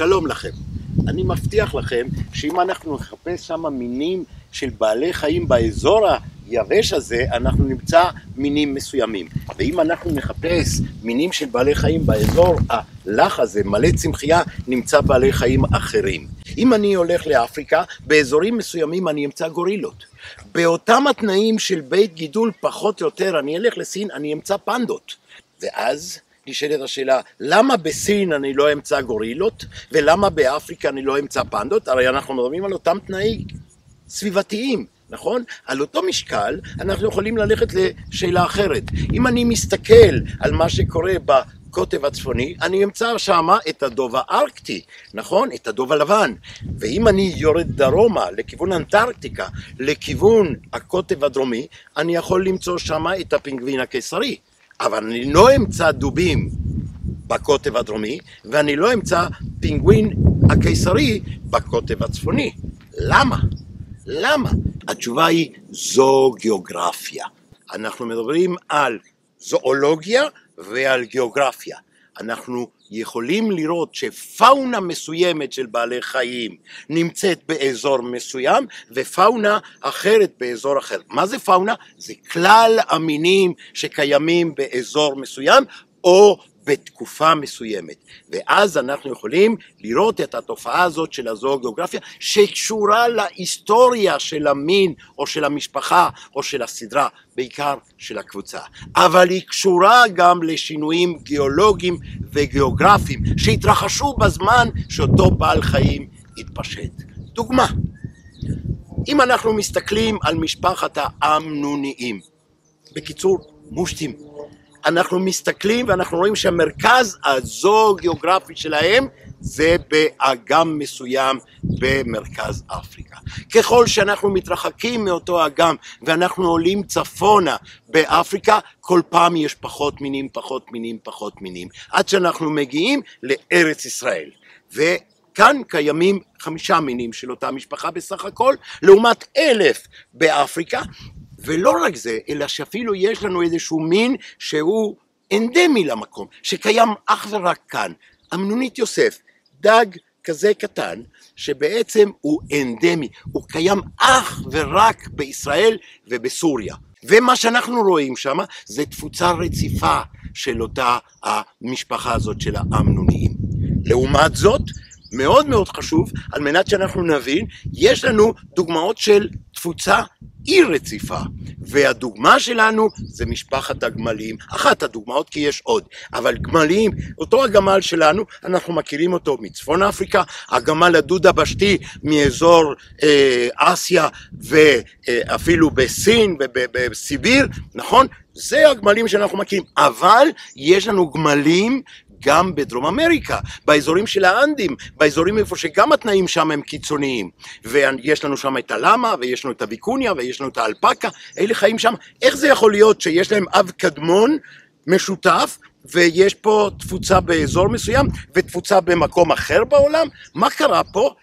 שלום לכם. אני מבטיח לכם שאם אנחנו נחפש שם מינים של בעלי חיים באזור היבש הזה, אנחנו נמצא מינים מסוימים. ואם אנחנו נחפש מינים של בעלי חיים באזור הלח הזה, מלא צמחייה, נמצא בעלי חיים אחרים. אם אני הולך לאפריקה, באזורים מסוימים אני אמצא גורילות. באותם התנאים של בית גידול פחות או יותר, אני אלך לסין, אני אמצא פנדות. ואז נשאלת השאלה, למה בסין אני לא אמצא גורילות, ולמה באפריקה אני לא אמצא פנדות? הרי אנחנו מדברים על אותם תנאי סביבתיים, נכון? על אותו משקל אנחנו יכולים ללכת לשאלה אחרת. אם אני מסתכל על מה שקורה בקוטב הצפוני, אני אמצא שם את הדוב הארקטי, נכון? את הדוב הלבן. ואם אני יורד דרומה, לכיוון אנטארקטיקה, לכיוון הקוטב הדרומי, אני יכול למצוא שם את הפינגווין הקיסרי. אבל אני לא אמצא דובים בקוטב הדרומי, ואני לא אמצא פינגווין הקיסרי בקוטב הצפוני. למה? למה? התשובה היא זו גיאוגרפיה. אנחנו מדברים על זואולוגיה ועל גיאוגרפיה. אנחנו יכולים לראות שפאונה מסוימת של בעלי חיים נמצאת באזור מסוים ופאונה אחרת באזור אחר. מה זה פאונה? זה כלל המינים שקיימים באזור מסוים או בתקופה מסוימת, ואז אנחנו יכולים לראות את התופעה הזאת של הזואוגיאוגרפיה שקשורה להיסטוריה של המין או של המשפחה או של הסדרה, בעיקר של הקבוצה, אבל היא קשורה גם לשינויים גיאולוגיים וגיאוגרפיים שהתרחשו בזמן שאותו בעל חיים התפשט. דוגמה, אם אנחנו מסתכלים על משפחת האמנוניים, בקיצור מושטים אנחנו מסתכלים ואנחנו רואים שהמרכז הזו-גיאוגרפי שלהם זה באגם מסוים במרכז אפריקה. ככל שאנחנו מתרחקים מאותו אגם ואנחנו עולים צפונה באפריקה, כל פעם יש פחות מינים, פחות מינים, פחות מינים, עד שאנחנו מגיעים לארץ ישראל. וכאן קיימים חמישה מינים של אותה משפחה בסך הכל, לעומת אלף באפריקה, ולא רק זה, אלא שאפילו יש לנו איזשהו מין שהוא אנדמי למקום, שקיים אך ורק כאן. אמנונית יוסף, דג כזה קטן, שבעצם הוא אנדמי, הוא קיים אך ורק בישראל ובסוריה. ומה שאנחנו רואים שם זה תפוצה רציפה של אותה המשפחה הזאת של האמנוניים. לעומת זאת, מאוד מאוד חשוב, על מנת שאנחנו נבין, יש לנו דוגמאות של תפוצה אי רציפה, והדוגמה שלנו זה משפחת הגמלים, אחת הדוגמאות כי יש עוד, אבל גמלים, אותו הגמל שלנו, אנחנו מכירים אותו מצפון אפריקה, הגמל הדוד הבשתי מאזור אה, אסיה ואפילו בסין ובסיביר, נכון? זה הגמלים שאנחנו מכירים, אבל יש לנו גמלים גם בדרום אמריקה, באזורים של האנדים, באזורים איפה שגם התנאים שם הם קיצוניים. ויש לנו שם את הלמה, ויש לנו את הוויקוניה, ויש לנו את האלפקה, אלה חיים שם. איך זה יכול להיות שיש להם אב קדמון משותף, ויש פה תפוצה באזור מסוים, ותפוצה במקום אחר בעולם? מה קרה פה?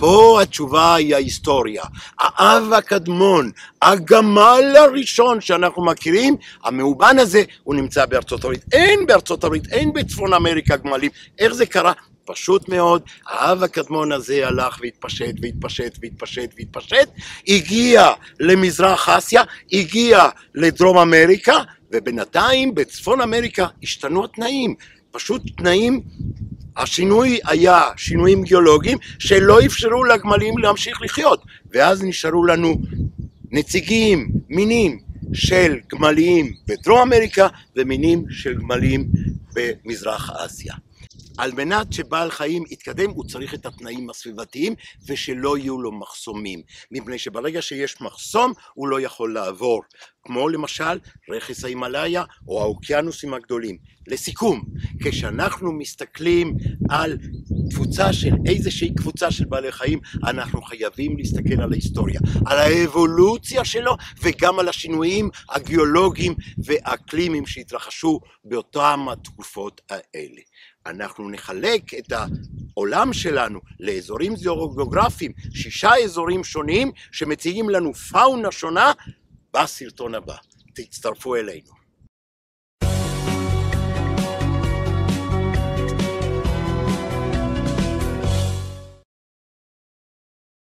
פה התשובה היא ההיסטוריה. האב הקדמון, הגמל הראשון שאנחנו מכירים, המאובן הזה, הוא נמצא בארצות הברית. אין בארצות הברית, אין בצפון אמריקה גמלים. איך זה קרה? פשוט מאוד, האב הקדמון הזה הלך והתפשט והתפשט והתפשט והתפשט, הגיע למזרח אסיה, הגיע לדרום אמריקה, ובינתיים בצפון אמריקה השתנו התנאים, פשוט תנאים השינוי היה שינויים גיאולוגיים שלא אפשרו לגמלים להמשיך לחיות ואז נשארו לנו נציגים, מינים של גמלים בדרום אמריקה ומינים של גמלים במזרח אסיה. על מנת שבעל חיים יתקדם הוא צריך את התנאים הסביבתיים ושלא יהיו לו מחסומים מפני שברגע שיש מחסום הוא לא יכול לעבור כמו למשל רכס ההימאליה או האוקיינוסים הגדולים. לסיכום, כשאנחנו מסתכלים על תפוצה של איזושהי קבוצה של בעלי חיים אנחנו חייבים להסתכל על ההיסטוריה, על האבולוציה שלו וגם על השינויים הגיאולוגיים והאקלימיים שהתרחשו באותן התקופות האלה. אנחנו נחלק את העולם שלנו לאזורים גיאוגרפיים, שישה אזורים שונים שמציגים לנו פאונה שונה בסרטון הבא. תצטרפו אלינו.